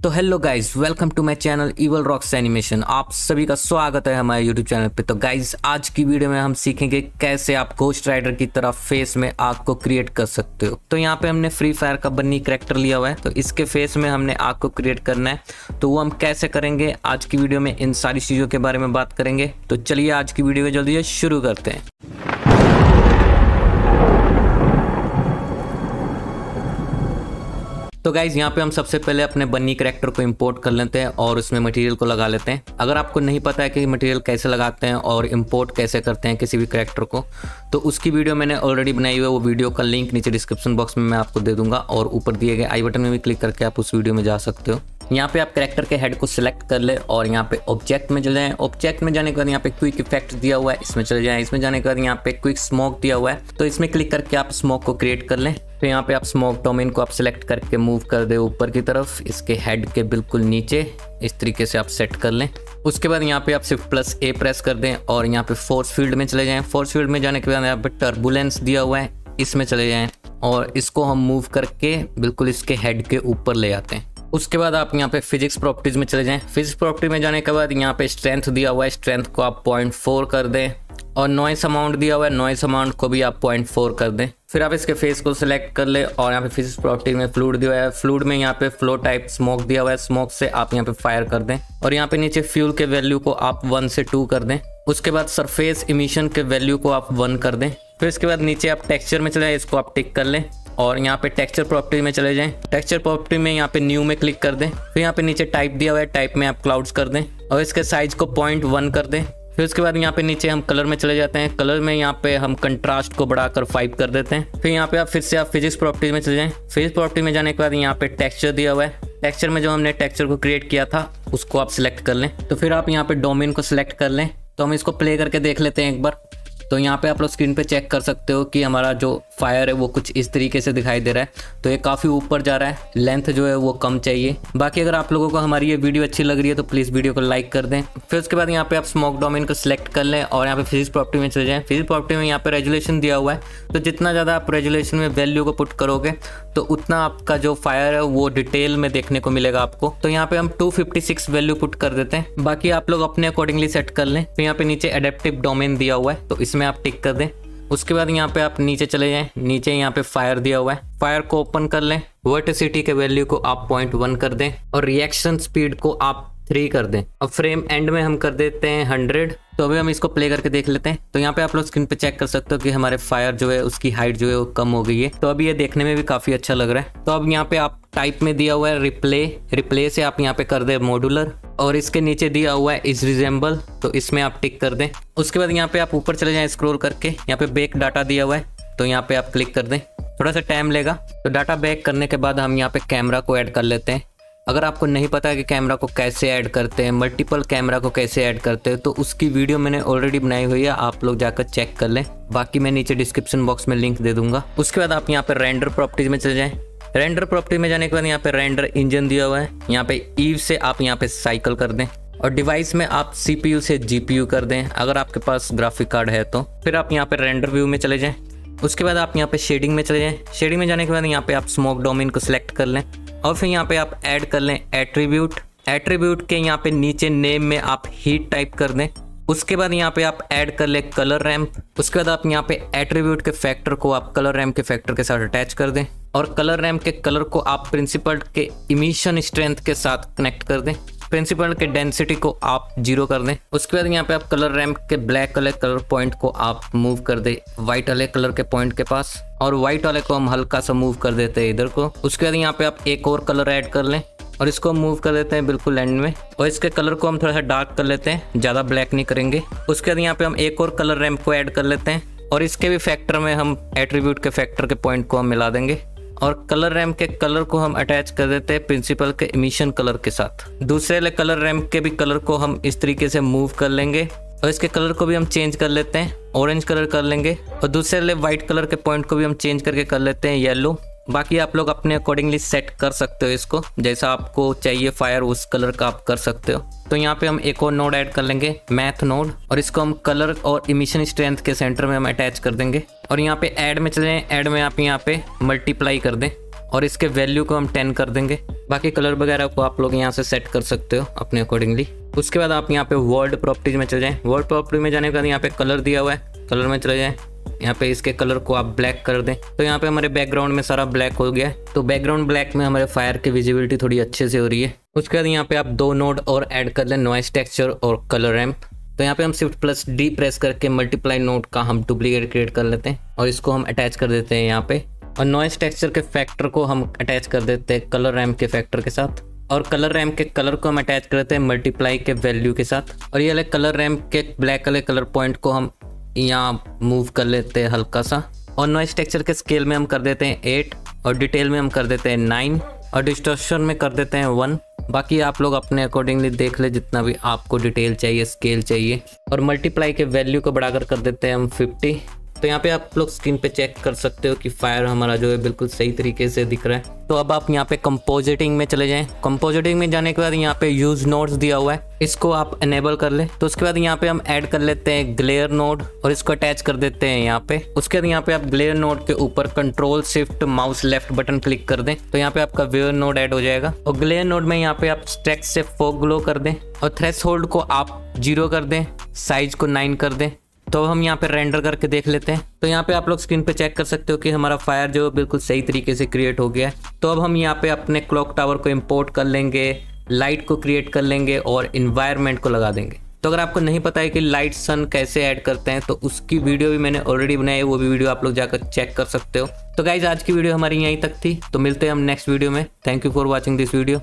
तो hello guys welcome to my channel evil rocks animation आप सभी का स्वागत है हमारे यूट्यूब चैनल पे। तो गाइस आज की वीडियो में हम सीखेंगे कैसे आप घोस्ट राइडर की तरह फेस में आग को क्रिएट कर सकते हो। तो यहाँ पे हमने फ्री फायर का बन्नी करेक्टर लिया हुआ है। तो इसके फेस में हमने आग को क्रिएट करना है। तो वो हम कैसे करेंगे, आज की वीडियो में इन सारी चीज़ों के बारे में बात करेंगे। तो चलिए आज की वीडियो को जल्दी शुरू करते हैं। तो गाइज़ यहाँ पे हम सबसे पहले अपने बन्नी करेक्टर को इम्पोर्ट कर लेते हैं और उसमें मटेरियल को लगा लेते हैं। अगर आपको नहीं पता है कि मटेरियल कैसे लगाते हैं और इम्पोर्ट कैसे करते हैं किसी भी करेक्टर को तो उसकी वीडियो मैंने ऑलरेडी बनाई हुई है। वो वीडियो का लिंक नीचे डिस्क्रिप्शन बॉक्स में मैं आपको दे दूँगा और ऊपर दिए गए आई बटन में भी क्लिक करके आप उस वीडियो में जा सकते हो। यहाँ पे आप करेक्टर के हेड को सिलेक्ट कर ले और यहाँ पे ऑब्जेक्ट में चले जाएँ। ऑब्जेक्ट में जाने के बाद यहाँ पे क्विक इफ़ेक्ट दिया हुआ है। इसमें चले जाएँ, इसमें जाने के बाद यहाँ पे क्विक स्मोक दिया हुआ है। तो इसमें क्लिक करके आप स्मोक को क्रिएट कर लें। तो यहाँ पे आप स्मोक डोमेन को आप सिलेक्ट करके मूव कर दे ऊपर की तरफ़। इसके हेड के बिल्कुल नीचे। इस तरीके से आप सेट कर लें। उसके बाद यहाँ पे आप सिर्फ़ प्लस ए प्रेस कर दें और यहाँ पे फोर्स फ़ील्ड में चले जाएँ। फोर्स फ़ील्ड में जाने के बाद यहाँ पे टर्बुलेंस दिया हुआ है। इसमें चले जाएँ और इसको हम मूव करके बिल्कुल इसके हेड के ऊपर ले आते हैं। उसके बाद आप यहाँ पे फिजिक्स प्रॉपर्टीज़ में चले जाएँ। फिजिक्स प्रॉपर्टी में जाने के बाद यहाँ पे स्ट्रेंथ दिया हुआ है। स्ट्रेंथ को आप पॉइंट फोर कर दें। और नॉइस अमाउंट दिया हुआ है नॉइस अमाउंट को भी आप पॉइंट फोर कर दें। फिर आप इसके फेस को सिलेक्ट कर ले और यहाँ पे फिजिक्स प्रॉपर्टी में फ्लूड दिया हुआ है। फ्लूड में यहाँ पे फ्लो टाइप स्मोक दिया हुआ है। स्मोक से आप यहाँ पे फायर कर दें और यहाँ पे नीचे फ्यूल के वैल्यू को आप वन से टू कर दें। उसके बाद सरफेस इमिशन के वैल्यू को आप वन कर दें। फिर इसके बाद नीचे आप टेक्सचर में चले जाए, इसको आप टिक कर लें और यहाँ पे टेक्सचर प्रॉपर्टी में चले जाएँ। टेक्सचर प्रॉपर्टी में यहाँ पे न्यू में क्लिक कर दें। फिर यहाँ पे नीचे टाइप दिया हुआ है टाइप में आप क्लाउड्स कर दें और इसके साइज़ को पॉइंट वन कर दें। फिर उसके बाद यहाँ पे नीचे हम कलर में चले जाते हैं। कलर में यहाँ पे हम कंट्रास्ट को बढ़ाकर फाइव कर देते हैं। फिर यहाँ पे आप फिर से आप फिजिक्स प्रॉपर्टी में चले जाएँ। फिजिक्स प्रॉपर्टी में जाने के बाद यहाँ पे टेक्सचर दिया हुआ है। टेक्सचर में जो हमने टेक्सचर को क्रिएट किया था, उसको आप सिलेक्ट कर लें। तो फिर आप यहाँ पे डोमिन को सिलेक्ट कर लें। तो हम इसको प्ले करके देख लेते हैं एक बार। तो यहाँ पे आप लोग स्क्रीन पे चेक कर सकते हो कि हमारा जो फायर है, वो कुछ इस तरीके से दिखाई दे रहा है। तो ये काफ़ी ऊपर जा रहा है, लेंथ जो है वो कम चाहिए। बाकी अगर आप लोगों को हमारी ये वीडियो अच्छी लग रही है तो प्लीज़ वीडियो को लाइक कर दें। फिर उसके बाद यहाँ पे आप स्मोक डोमिन को सिलेक्ट कर लें और यहाँ पे फिजिक्स प्रॉपर्टी में चले जाएँ। फिजिक्स प्रॉपर्टी में यहाँ पे रेजुलेशन दिया हुआ है। तो जितना ज़्यादा आप रेजुलेशन में वैल्यू को पुट करोगे तो उतना आपका जो फायर है, वो डिटेल में देखने को मिलेगा आपको। तो यहाँ पे हम 256 वैल्यू पुट कर देते हैं। बाकी आप लोग अपने अकॉर्डिंगली सेट कर लें। तो यहाँ पे नीचे एडेप्टिव डोमेन दिया हुआ है तो इसमें आप टिक कर दें। उसके बाद यहाँ पे आप नीचे चले जाएँ। नीचे यहाँ पे फायर दिया हुआ है। फायर को ओपन कर लें। वर्टिसिटी के वैल्यू को आप पॉइंट वन कर दें। और रिएक्शन स्पीड को आप थ्री कर दें। और फ्रेम एंड में हम कर देते हैं हंड्रेड तो अभी हम इसको प्ले करके देख लेते हैं। तो यहाँ पे आप लोग स्क्रीन पे चेक कर सकते हो कि हमारे फायर जो है, उसकी हाइट जो है, वो कम हो गई है। तो अभी ये देखने में भी काफ़ी अच्छा लग रहा है। तो अब यहाँ पे आप टाइप में दिया हुआ है रिप्ले रिप्ले से आप यहाँ पे कर दे मॉडुलर और इसके नीचे दिया हुआ है इज़ रिजेंबल तो इसमें आप टिक कर दें। उसके बाद यहाँ पे आप ऊपर चले जाएँ स्क्रोल करके। यहाँ पे बेक डाटा दिया हुआ है। तो यहाँ पे आप क्लिक कर दें। थोड़ा सा टाइम लेगा। तो डाटा बैक करने के बाद हम यहाँ पे कैमरा को ऐड कर लेते हैं। अगर आपको नहीं पता है कि कैमरा को कैसे ऐड करते हैं मल्टीपल कैमरा को कैसे ऐड करते हैं तो उसकी वीडियो मैंने ऑलरेडी बनाई हुई है, आप लोग जाकर चेक कर लें। बाकी मैं नीचे डिस्क्रिप्शन बॉक्स में लिंक दे दूँगा। उसके बाद आप यहाँ पे रेंडर प्रॉपर्टीज़ में चले जाएँ। रेंडर प्रॉपर्टी में जाने के बाद यहाँ पे रेंडर इंजन दिया हुआ है। यहाँ पे ईव से आप यहाँ पे साइकिल कर दें। और डिवाइस में आप सीपीयू से जीपीयू कर दें, अगर आपके पास ग्राफिक कार्ड है तो। फिर आप यहाँ पे रेंडर व्यू में चले जाएँ। उसके बाद आप यहाँ पे शेडिंग में चले जाएँ। शेडिंग में जाने के बाद यहाँ पे आप स्मोक डोमिन को सिलेक्ट कर लें। और फिर यहाँ पे आप ऐड कर लें एट्रीब्यूट एट्रीब्यूट के यहाँ पे नीचे नेम में आप हीट टाइप कर दें. उसके बाद यहाँ पे आप ऐड कर ले कलर रैम्प उसके बाद आप यहाँ पे एट्रीब्यूट के फैक्टर को आप कलर रैम्प के फैक्टर के साथ अटैच कर दें. और कलर रैम्प के कलर को आप प्रिंसिपल के इमिशन स्ट्रेंथ के साथ कनेक्ट कर दें. प्रिंसिपल के डेंसिटी को आप ज़ीरो कर दें। उसके बाद यहाँ पे आप कलर रैम्प के ब्लैक वाले कलर पॉइंट को आप मूव कर दे। व्हाइट वाले कलर के पॉइंट के पास। और व्हाइट वाले को हम हल्का सा मूव कर देते हैं इधर को। उसके बाद यहाँ पे आप एक और कलर ऐड कर लें। और इसको मूव कर देते हैं बिल्कुल एंड में। और इसके कलर को हम थोड़ा सा डार्क कर लेते हैं। ज़्यादा ब्लैक नहीं करेंगे। उसके बाद यहाँ पे हम एक और कलर रैम्प को ऐड कर लेते हैं। और इसके भी फैक्टर में हम एट्रीब्यूट के फैक्टर के पॉइंट को हम मिला देंगे। और कलर रैम के कलर को हम अटैच कर देते हैं प्रिंसिपल के इमिशन कलर के साथ। दूसरे वाले कलर रैम के भी कलर को हम इस तरीके से मूव कर लेंगे और इसके कलर को भी हम चेंज कर लेते हैं ऑरेंज कलर कर लेंगे और दूसरे वाले व्हाइट कलर के पॉइंट को भी हम चेंज करके कर लेते हैं येलो बाकी आप लोग अपने अकॉर्डिंगली सेट कर सकते हो इसको, जैसा आपको चाहिए फायर उस कलर का आप कर सकते हो। तो यहाँ पे हम एक और नोड ऐड कर लेंगे मैथ नोड और इसको हम कलर और इमिशन स्ट्रेंथ के सेंटर में हम अटैच कर देंगे। और यहाँ पे ऐड में चले, ऐड में आप यहाँ पे मल्टीप्लाई कर दें और इसके वैल्यू को हम टेन कर देंगे। बाकी कलर वगैरह को आप लोग यहाँ से सेट कर सकते हो अपने अकॉर्डिंगली उसके बाद आप यहाँ पे वर्ल्ड प्रॉपर्टीज़ में चले। जाएँ वर्ल्ड प्रॉपर्टी में जाने के बाद यहाँ पे कलर दिया हुआ है। कलर में चले जाएँ। यहाँ पे इसके कलर को आप ब्लैक कर दें। तो यहाँ पे हमारे बैकग्राउंड में सारा ब्लैक हो गया है। तो बैकग्राउंड ब्लैक में हमारे फायर की विजिबिलिटी थोड़ी अच्छे से हो रही है। उसके बाद यहाँ पे आप दो नोड और ऐड कर लें। नॉइस टेक्सचर और कलर रैम्प तो यहाँ पे हम शिफ्ट प्लस डी प्रेस करके मल्टीप्लाई नोट का हम डुप्लीकेट क्रिएट कर लेते हैं और इसको हम अटैच कर देते हैं यहाँ पे। और नॉइस टेक्सचर के फैक्टर को हम अटैच कर देते हैं कलर रैम के फैक्टर के साथ। और कलर रैम के कलर को हम अटैच करते हैं मल्टीप्लाई के वैल्यू के साथ। और ये वाले कलर रैम के ब्लैक कलर कलर पॉइंट को हम यहाँ मूव कर लेते हैं हल्का सा। और नॉइस टेक्सचर के स्केल में हम कर देते हैं एट और डिटेल में हम कर देते हैं नाइन और डिस्टोशन में कर देते हैं वन बाकी आप लोग अपने अकॉर्डिंगली देख ले जितना भी आपको डिटेल चाहिए स्केल चाहिए। और मल्टीप्लाई के वैल्यू को बढ़ाकर कर देते हैं हम फिफ्टी तो यहाँ पे आप लोग स्क्रीन पे चेक कर सकते हो कि फायर हमारा जो है बिल्कुल सही तरीके से दिख रहा है। तो अब आप यहाँ पे कंपोजिटिंग में चले जाएँ। कंपोजिटिंग में जाने के बाद यहाँ पे यूज़ नोड्स दिया हुआ है। इसको आप एनेबल कर ले। तो उसके बाद यहाँ पे हम ऐड कर लेते हैं ग्लेयर नोड और इसको अटैच कर देते हैं यहाँ पे। उसके बाद यहाँ पे आप ग्लेयर नोड के ऊपर control shift mouse left button click कर दें। तो यहाँ पे आपका वेयर नोड ऐड हो जाएगा। और ग्लेयर नोड में यहाँ पे आप स्ट्रेक्स से फोक ग्लो कर दें। और थ्रेस होल्ड को आप ज़ीरो कर दें। साइज़ को नाइन कर दें। तो हम यहाँ पे रेंडर करके देख लेते हैं। तो यहाँ पे आप लोग स्क्रीन पे चेक कर सकते हो कि हमारा फायर जो बिल्कुल सही तरीके से क्रिएट हो गया है। तो अब हम यहाँ पे अपने क्लॉक टावर को इम्पोर्ट कर लेंगे लाइट को क्रिएट कर लेंगे और इन्वायरमेंट को लगा देंगे। तो अगर आपको नहीं पता है कि लाइट सन कैसे ऐड करते हैं तो उसकी वीडियो भी मैंने ऑलरेडी बनाई है, वो भी वीडियो आप लोग जाकर चेक कर सकते हो। तो गाइज़ आज की वीडियो हमारी यहीं तक थी। तो मिलते हैं हम नेक्स्ट वीडियो में। Thank you for watching this video